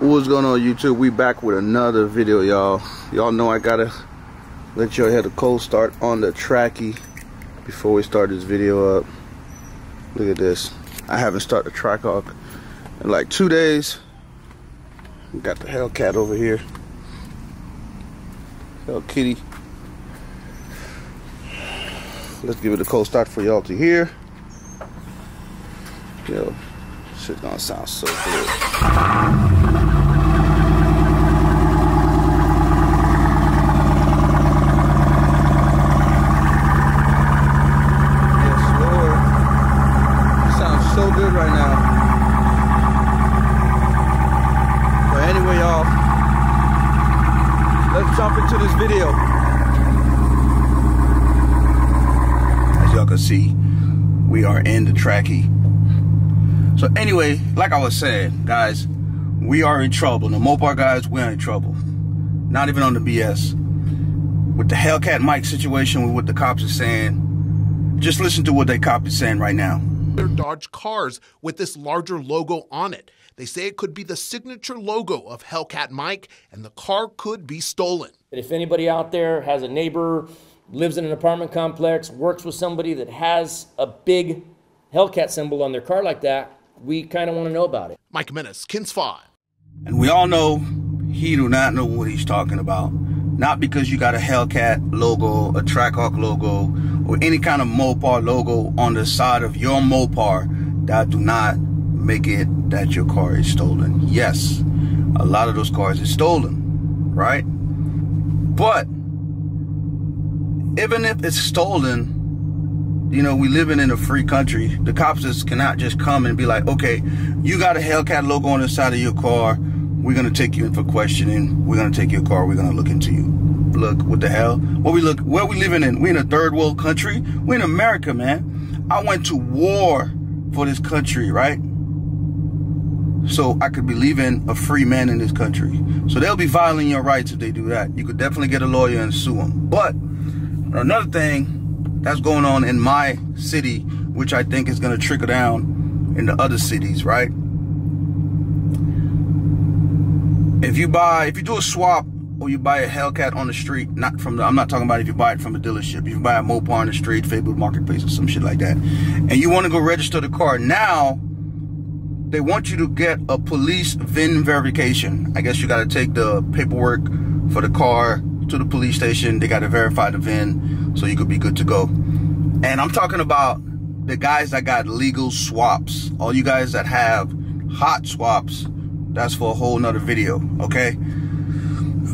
What's going on YouTube? We back with another video, y'all. Y'all know I gotta let y'all have a cold start on the trackie before we start this video up. Look at this. I haven't started the Trackhawk in like two days. Got the Hellcat over here. Hell Kitty. Let's give it a cold start for y'all to hear. Yo, shit gonna sound so good. Yes, Lord. It sounds so good right now. But anyway, y'all, into this video. As y'all can see, we are in the trackie. So anyway, like I was saying, guys, we are in trouble. The Mopar guys, we're in trouble. Not even on the BS. With the Hellcat Mike situation, with what the cops are saying, just listen to what they cop is saying right now. Dodge cars with this larger logo on it. They say it could be the signature logo of Hellcat Mike, and the car could be stolen. But if anybody out there has a neighbor, lives in an apartment complex, works with somebody that has a big Hellcat symbol on their car like that, we kind of want to know about it. Mike Menace, Kins 5. And we all know he do not know what he's talking about. Not because you got a Hellcat logo, a Trackhawk logo, or any kind of Mopar logo on the side of your Mopar that do not make it that your car is stolen. Yes, a lot of those cars is stolen, right? But even if it's stolen, you know, we living in a free country. The cops just cannot just come and be like, okay, you got a Hellcat logo on the side of your car. We're gonna take you in for questioning. We're gonna take your car. We're gonna look into you. Look, what the hell? What we look? Where we living in? We in a third world country. We in America, man. I went to war for this country, right? So I could be leaving a free man in this country. So they'll be violating your rights if they do that. You could definitely get a lawyer and sue them. But another thing that's going on in my city, which I think is going to trickle down in the other cities, right? If you buy, if you do a swap or you buy a Hellcat on the street, not from the, I'm not talking about if you buy it from a dealership. You buy a Mopar on the street, Facebook Marketplace or some shit like that, and you want to go register the car, now they want you to get a police VIN verification. I guess you got to take the paperwork for the car to the police station. They got to verify the VIN so you could be good to go. And I'm talking about the guys that got legal swaps. All you guys that have hot swaps, that's for a whole nother video, okay?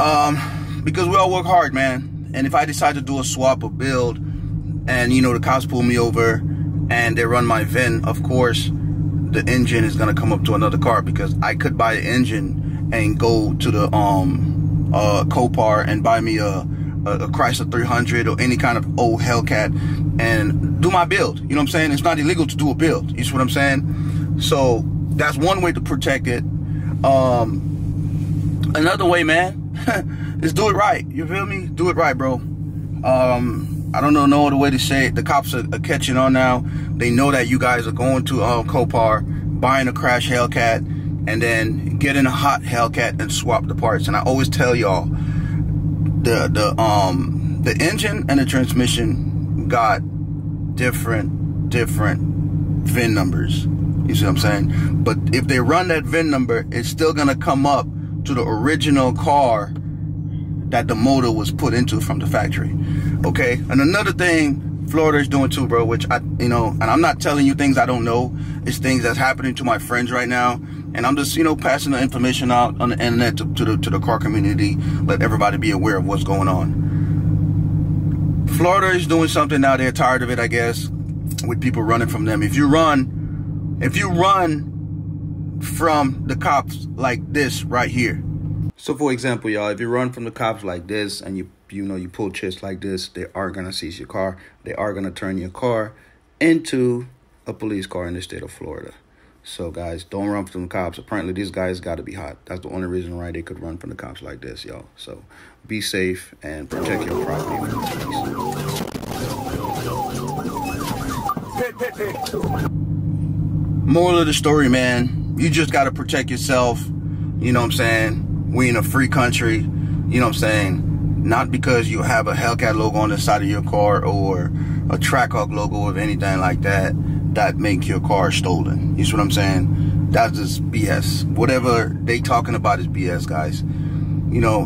Um, because we all work hard, man. And if I decide to do a swap or build, and you know the cops pull me over and they run my VIN, of course, the engine is gonna come up to another car because I could buy an engine and go to the um uh Copart and buy me a a, Chrysler 300 or any kind of old Hellcat and do my build. You know what I'm saying? It's not illegal to do a build. You see what I'm saying? So that's one way to protect it. Um, another way, man, is do it right. You feel me? Do it right, bro. Um, I don't know no other way to say it. The cops are, are catching on now. They know that you guys are going to um, Copart, buying a crash Hellcat, and then getting a hot Hellcat and swap the parts. And I always tell y'all, the the um the engine and the transmission got different different VIN numbers. You see what I'm saying? But if they run that VIN number, it's still gonna come up to the original car that the motor was put into from the factory. Okay? And another thing Florida is doing too, bro, which I, you know, and I'm not telling you things I don't know. It's things that's happening to my friends right now. And I'm just, you know, passing the information out on the internet to, to the to the car community, let everybody be aware of what's going on. Florida is doing something now. They're tired of it, I guess, with people running from them. If you run, if you run from the cops like this right here. So for example, y'all, if you run from the cops like this and you you know you pull chits like this, they are gonna seize your car. They are gonna turn your car into a police car in the state of Florida. So guys, don't run from the cops. Apparently these guys gotta be hot. That's the only reason why they could run from the cops like this, y'all. So be safe and protect your property. Moral of the story, man, you just gotta protect yourself. You know what I'm saying? We in a free country. You know what I'm saying? Not because you have a Hellcat logo on the side of your car or a Trackhawk logo or anything like that that make your car stolen. You see what I'm saying? That's just BS. Whatever they talking about is BS, guys. You know,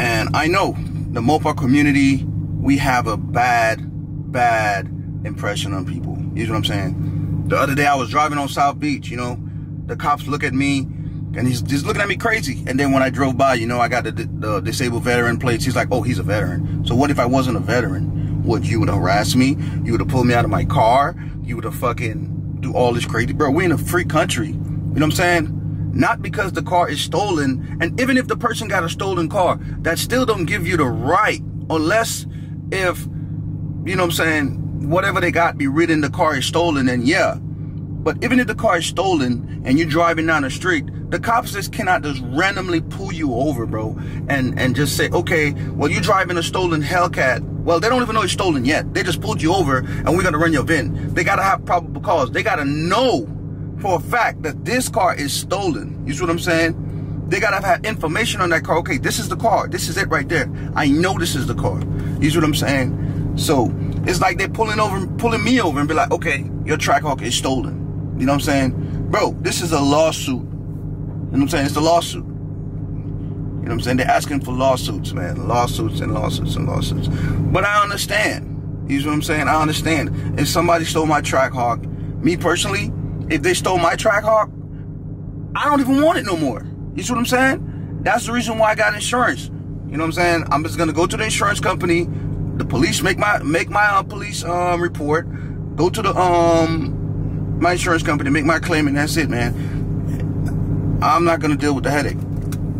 and I know the Mopar community, we have a bad, bad impression on people. You know what I'm saying? The other day I was driving on South Beach, you know, the cops look at me and he's just looking at me crazy. And then when I drove by, you know, I got the, the disabled veteran plates. He's like, oh, he's a veteran. So what if I wasn't a veteran? Would you would harass me? You would have pulled me out of my car? You would have fucking do all this crazy, bro. We in a free country. You know what I'm saying? Not because the car is stolen, and even if the person got a stolen car, that still don't give you the right, unless if you know what I'm saying, whatever they got be written the car is stolen, then yeah. But even if the car is stolen and you're driving down the street, the cops just cannot just randomly pull you over, bro, and and just say, okay, well you're driving a stolen Hellcat. Well, they don't even know it's stolen yet. They just pulled you over and we're gonna run your VIN. They gotta have probable cause. They gotta know for a fact that this car is stolen. You see what I'm saying? They gotta have information on that car. Okay, this is the car. This is it right there. I know this is the car. You see what I'm saying? So it's like they're pulling over, pulling me over and be like, okay, your Trackhawk is stolen. You know what I'm saying? Bro, this is a lawsuit. You know what I'm saying? It's a lawsuit. You know what I'm saying? They're asking for lawsuits, man. Lawsuits and lawsuits and lawsuits. But I understand. You know what I'm saying? I understand. If somebody stole my track Trackhawk, me personally, if they stole my track Trackhawk, I don't even want it no more. You see what I'm saying? That's the reason why I got insurance. You know what I'm saying? I'm just gonna go to the insurance company. The police make my make my uh, police um, report. Go to the um my insurance company, make my claim, and that's it, man. I'm not gonna deal with the headache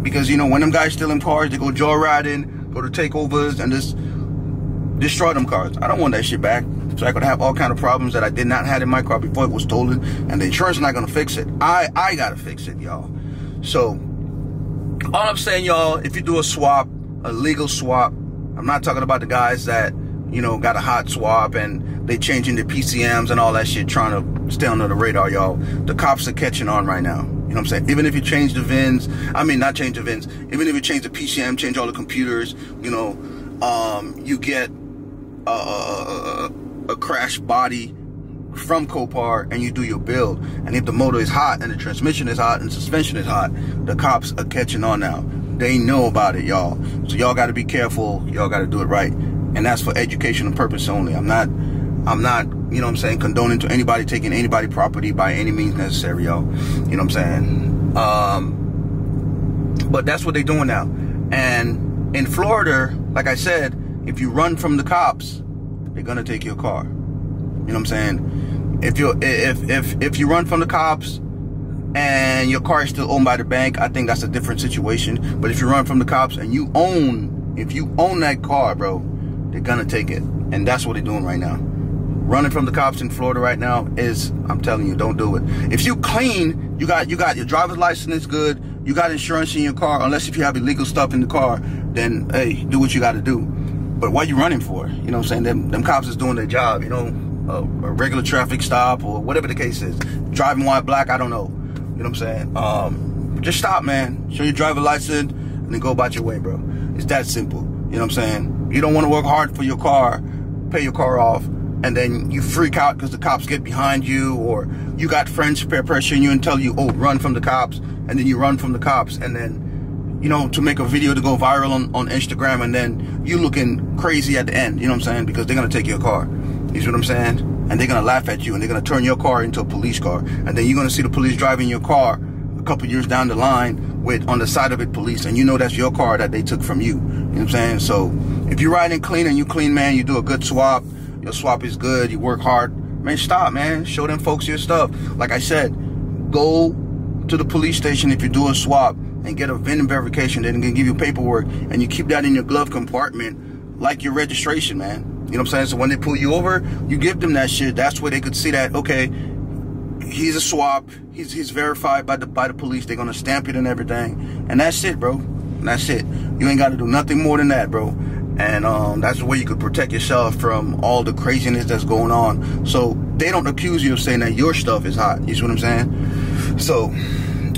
because you know when them guys steal stealing cars, they go joyriding, go to takeovers, and just destroy them cars. I don't want that shit back. So I could have all kind of problems that I did not have in my car before it was stolen, and the insurance not gonna fix it. I I gotta fix it, y'all. So all I'm saying, y'all, if you do a swap, a legal swap, I'm not talking about the guys that you know got a hot swap and they changing the PCMs and all that shit, trying to stay under the radar, y'all. The cops are catching on right now. You know what I'm saying? Even if you change the VINs, I mean, not change the VINs, even if you change the PCM, change all the computers, you know, um, you get a, a, a, crash body from Copart and you do your build. And if the motor is hot and the transmission is hot and suspension is hot, the cops are catching on now. They know about it, y'all. So y'all got to be careful. Y'all got to do it right. And that's for educational purpose only. I'm not I'm not, you know what I'm saying, condoning to anybody taking anybody property by any means necessary, yo. You know what I'm saying? Um, but that's what they're doing now. And in Florida, like I said, if you run from the cops, they're gonna take your car. You know what I'm saying? If you if if if you run from the cops and your car is still owned by the bank, I think that's a different situation. But if you run from the cops and you own, if you own that car, bro, they're gonna take it. And that's what they're doing right now running from the cops in Florida right now is, I'm telling you, don't do it. If you clean, you got you got your driver's license good, you got insurance in your car, unless if you have illegal stuff in the car, then hey, do what you got to do. But what you running for? You know what I'm saying? Them, them cops is doing their job, you know, a, a, regular traffic stop or whatever the case is. Driving white, black, I don't know. You know what I'm saying? Um, just stop, man. Show your driver license and then go about your way, bro. It's that simple. You know what I'm saying? You don't want to work hard for your car, pay your car off, and then you freak out because the cops get behind you or you got friends pressuring you and tell you oh run from the cops and then you run from the cops and then you know to make a video to go viral on, on instagram and then you looking crazy at the end you know what i'm saying? Because they're gonna take your car. You see what i'm saying? And they're gonna laugh at you and they're gonna turn your car into a police car. And then you're gonna see the police driving your car a couple years down the line with on the side of it police and you know that's your car that they took from you. You know what i'm saying? So if you're riding clean and you clean man you do a good swap your swap is good, you work hard, man, stop, man. Show them folks your stuff. Like I said, go to the police station if you do a swap and get a VIN verification. They're gonna give you paperwork and you keep that in your glove compartment like your registration, man. You know what I'm saying? So when they pull you over, you give them that shit. That's where they could see that, okay, he's a swap. He's he's verified by the by the police. They're gonna stamp it and everything. And that's it, bro. And that's it. You ain't gotta do nothing more than that, bro and um, that's the way you could protect yourself from all the craziness that's going on. So they don't accuse you of saying that your stuff is hot. You see what I'm saying? So,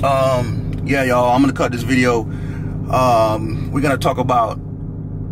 um, yeah, y'all, I'm gonna cut this video. Um, we're gonna talk about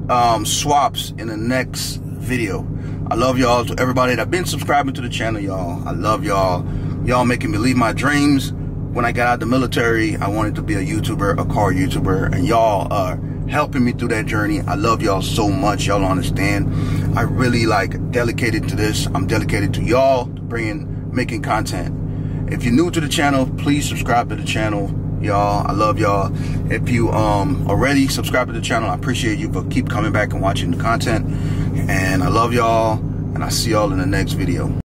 um, swaps in the next video. I love y'all to everybody that been subscribing to the channel, y'all. I love y'all. Y'all making me leave my dreams. When I got out of the military, I wanted to be a YouTuber, a car YouTuber, and y'all are helping me through that journey. I love y'all so much. Y'all understand. I really like dedicated to this. I'm dedicated to y'all bringing, making content. If you're new to the channel, please subscribe to the channel y'all i love y'all if you um already subscribe to the channel i appreciate you but keep coming back and watching the content and i love y'all and i see y'all in the next video